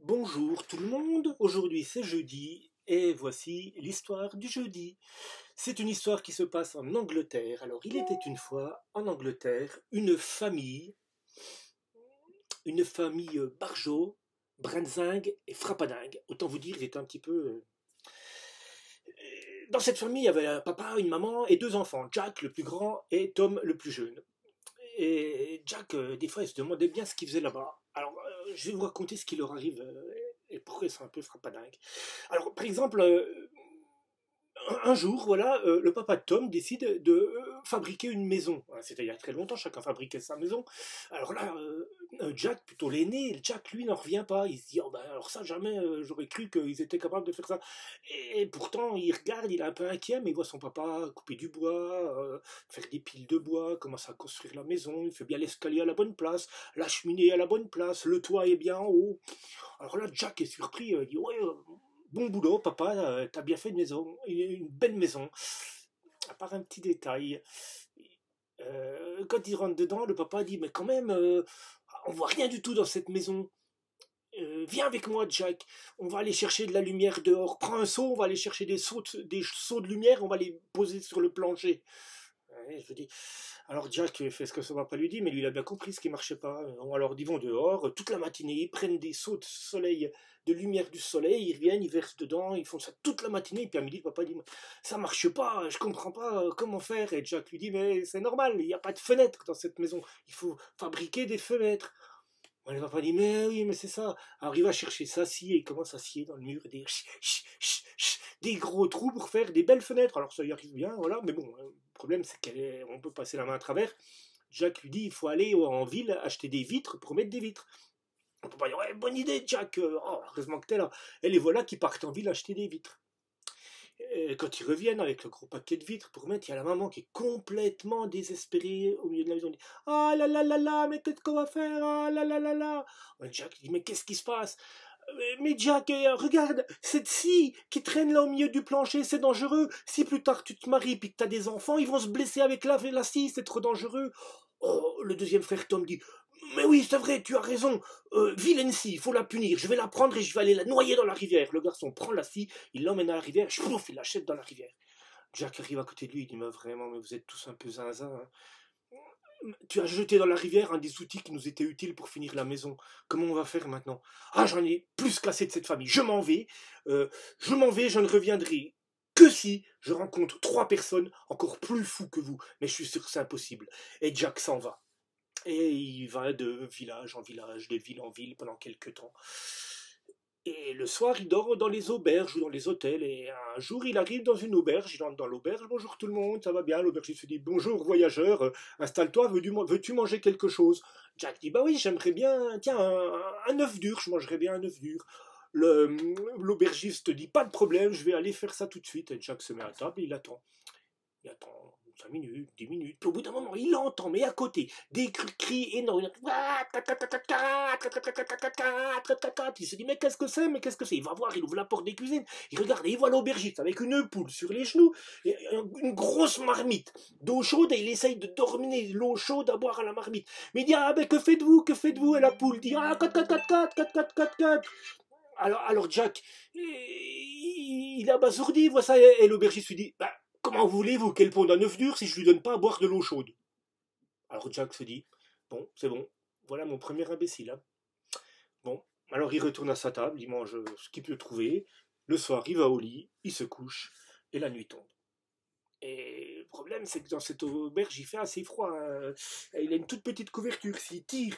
Bonjour tout le monde, aujourd'hui c'est jeudi et voici l'histoire du jeudi. C'est une histoire qui se passe en Angleterre. Alors il était une fois en Angleterre une famille, une famille Barjot, Branzing et Frappadingue. Autant vous dire, étaient un petit peu... Euh, dans cette famille, il y avait un papa, une maman et deux enfants, Jack le plus grand et Tom le plus jeune. Et Jack, euh, des fois, il se demandait bien ce qu'il faisait là-bas. Alors, je vais vous raconter ce qui leur arrive euh, et pourquoi ils sont un peu frappadingues. Alors, par exemple, euh, un jour, voilà, euh, le papa de Tom décide de fabriquer une maison. C'était il y a très longtemps, chacun fabriquait sa maison. Alors là, Jack, plutôt l'aîné, Jack, lui, n'en revient pas. Il se dit, oh ben, alors ça, jamais j'aurais cru qu'ils étaient capables de faire ça. Et, pourtant, il regarde, il est un peu inquiet, mais il voit son papa couper du bois, faire des piles de bois, commence à construire la maison, il fait bien l'escalier à la bonne place, la cheminée à la bonne place, le toit est bien haut. Alors là, Jack est surpris, il dit, ouais bon boulot, papa, euh, t'as bien fait une maison, une belle maison. À part un petit détail. Euh, quand il rentre dedans, le papa dit, mais quand même, euh, on voit rien du tout dans cette maison. viens avec moi, Jack. On va aller chercher de la lumière dehors. Prends un seau, on va aller chercher des seaux, des seaux de lumière, on va les poser sur le plancher. Alors Jack fait ce que son papa lui dit, mais lui il a bien compris ce qui marchait pas. Alors ils vont dehors toute la matinée, ils prennent des seaux de soleil de lumière du soleil, ils reviennent, ils versent dedans, ils font ça toute la matinée, et puis à midi, papa dit, ça marche pas, je comprends pas euh, comment faire, et Jack lui dit, mais c'est normal, il n'y a pas de fenêtre dans cette maison, il faut fabriquer des fenêtres. Le papa dit, mais oui, mais c'est ça. Alors il va chercher sa scie et il commence à scier dans le mur des, des gros trous pour faire des belles fenêtres. Alors ça y arrive bien, voilà, mais bon, euh, le problème c'est qu'on peut passer la main à travers. Jack lui dit, il faut aller en ville acheter des vitres pour mettre des vitres. On peut pas dire, ouais, bonne idée, Jack. Euh, oh, heureusement que t'es là. Et les voilà qui partent en ville acheter des vitres. Et quand ils reviennent avec le gros paquet de vitres pour mettre, il y a la maman qui est complètement désespérée au milieu de la maison. dit Ah là là là là, mais qu'est-ce qu'on va faire Ah là là là là. Jack dit Mais qu'est-ce qui se passe? Mais Jack, euh, regarde, cette scie qui traîne là au milieu du plancher, c'est dangereux. Si plus tard tu te maries et que tu as des enfants, ils vont se blesser avec la, la scie, c'est trop dangereux. Oh, le deuxième frère Tom dit oui, c'est vrai, tu as raison. Euh, vilaine scie, il faut la punir. Je vais la prendre et je vais aller la noyer dans la rivière. Le garçon prend la scie, il l'emmène à la rivière, pouf, il l'achète dans la rivière. Jack arrive à côté de lui, il dit Mais vraiment, mais vous êtes tous un peu zinzin. Hein. Tu as jeté dans la rivière un des outils qui nous était utiles pour finir la maison. Comment on va faire maintenant? Ah, j'en ai plus cassé de cette famille. Je m'en vais. Euh, je m'en vais, je ne reviendrai que si je rencontre trois personnes encore plus fous que vous. Mais je suis sûr que c'est impossible. Et Jack s'en va. Et il va de village en village, de ville en ville pendant quelques temps. Et le soir, il dort dans les auberges ou dans les hôtels. Et un jour, il arrive dans une auberge, il entre dans l'auberge. Bonjour tout le monde, ça va bien? L'aubergiste se dit Bonjour voyageur, euh, installe-toi, veux-tu manger quelque chose? Jack dit Bah oui, j'aimerais bien, tiens, un, œuf dur, je mangerais bien un œuf dur. L'aubergiste dit Pas de problème, je vais aller faire ça tout de suite. Et Jack se met à table et il attend. Il attend 5 minutes, 10 minutes, puis au bout d'un moment, il entend, mais à côté, des cris énormes. Il se dit, mais qu'est-ce que c'est, mais qu'est-ce que c'est Il va voir, il ouvre la porte des cuisines, il regarde, et il voit l'aubergiste avec une poule sur les genoux, et une grosse marmite d'eau chaude, et il essaye de dormir l'eau chaude à boire à la marmite. Mais il dit, ah, ben que faites-vous, que faites-vous Et la poule dit, ah, 4, 4, 4, 4, 4, 4, 4, Alors, alors Jack, il est abasourdi, il voit ça, et l'aubergiste lui dit, bah, Comment voulez-vous qu'elle ponde un œuf dur si je lui donne pas à boire de l'eau chaude? Alors Jack se dit Bon, c'est bon, voilà mon premier imbécile. Hein. Bon, alors il retourne à sa table, il mange ce qu'il peut trouver. Le soir, il va au lit, il se couche, et la nuit tombe. Et le problème, c'est que dans cette auberge, il fait assez froid. Hein. Il a une toute petite couverture. S'il tire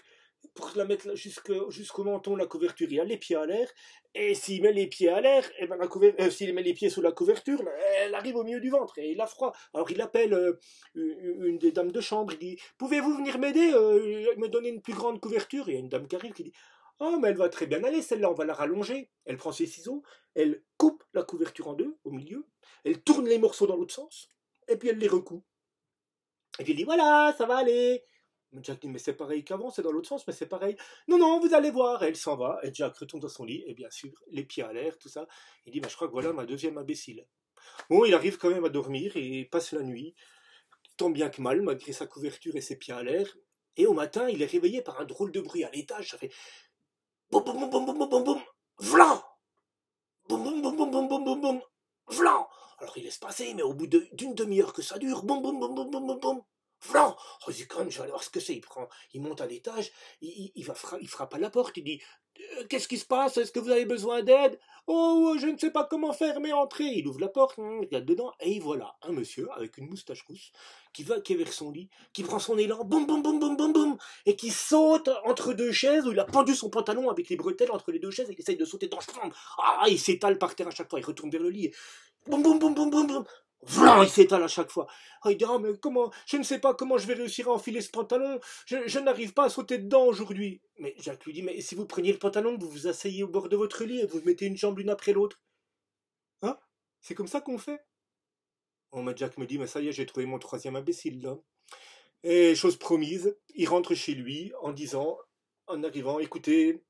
pour la mettre jusqu'au menton, la couverture, il a les pieds à l'air. Et s'il met les pieds à l'air, et eh ben la euh, s'il met les pieds sous la couverture, ben, elle arrive au milieu du ventre et il a froid. Alors il appelle euh, une des dames de chambre, il dit Pouvez-vous venir m'aider euh, Me donner une plus grande couverture? Et il y a une dame qui arrive qui dit Oh, mais elle va très bien aller, celle-là, on va la rallonger. Elle prend ses ciseaux, elle coupe la couverture en deux, au milieu, elle tourne les morceaux dans l'autre sens, et puis elle les recoue. Et puis elle dit Voilà, ça va aller. Jack dit, mais c'est pareil qu'avant, c'est dans l'autre sens, mais c'est pareil. Non, non, vous allez voir. Et elle s'en va. Et Jack retourne dans son lit. Et bien sûr, les pieds à l'air, tout ça. Il dit, bah, je crois que voilà ma deuxième imbécile. Bon, il arrive quand même à dormir et passe la nuit. Tant bien que mal, malgré sa couverture et ses pieds à l'air. Et au matin, il est réveillé par un drôle de bruit à l'étage. Ça fait boum boum boum boum boum boum boum vlan boum boum boum boum boum boum boum boum vlan. Alors il laisse passer, mais au bout d'une de, demi-heure que ça dure, boum boum boum boum boum boum Flan Oh, je vais aller voir ce que c'est. Il, prend, il monte à l'étage, il, il, va il frappe à la porte, il dit euh, Qu'est-ce qui se passe Est-ce que vous avez besoin d'aide Oh, je ne sais pas comment faire, mais entrez. Il ouvre la porte, il regarde dedans, et voilà un monsieur avec une moustache rousse qui va qui est vers son lit, qui prend son élan, boum, boum, boum, boum, boum, boum, et qui saute entre deux chaises où il a pendu son pantalon avec les bretelles entre les deux chaises et qui essaye de sauter dans le Ah, il s'étale par terre à chaque fois, il retourne vers le lit. Boum, boum, boum, boum, boum, boum. Vlan, il s'étale à chaque fois. Oh, il dit, ah, mais comment, je ne sais pas comment je vais réussir à enfiler ce pantalon. Je, n'arrive pas à sauter dedans aujourd'hui. Mais Jacques lui dit, mais si vous preniez le pantalon, vous vous asseyez au bord de votre lit et vous mettez une jambe l'une après l'autre. Hein? C'est comme ça qu'on fait? Oh, mais Jack me dit, mais ça y est, j'ai trouvé mon troisième imbécile, là. Et chose promise, il rentre chez lui en disant, en arrivant, écoutez,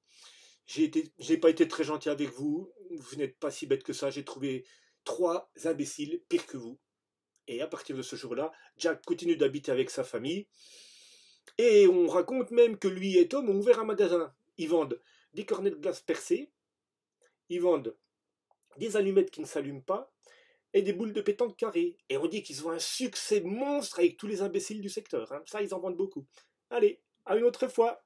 j'ai été, j'ai pas été très gentil avec vous, vous n'êtes pas si bête que ça, j'ai trouvé trois imbéciles pires que vous. Et à partir de ce jour-là, Jack continue d'habiter avec sa famille. Et on raconte même que lui et Tom ont ouvert un magasin. Ils vendent des cornets de glace percés, ils vendent des allumettes qui ne s'allument pas, et des boules de pétanque carrées. Et on dit qu'ils ont un succès monstre avec tous les imbéciles du secteur. Hein. Ça, ils en vendent beaucoup. Allez, à une autre fois.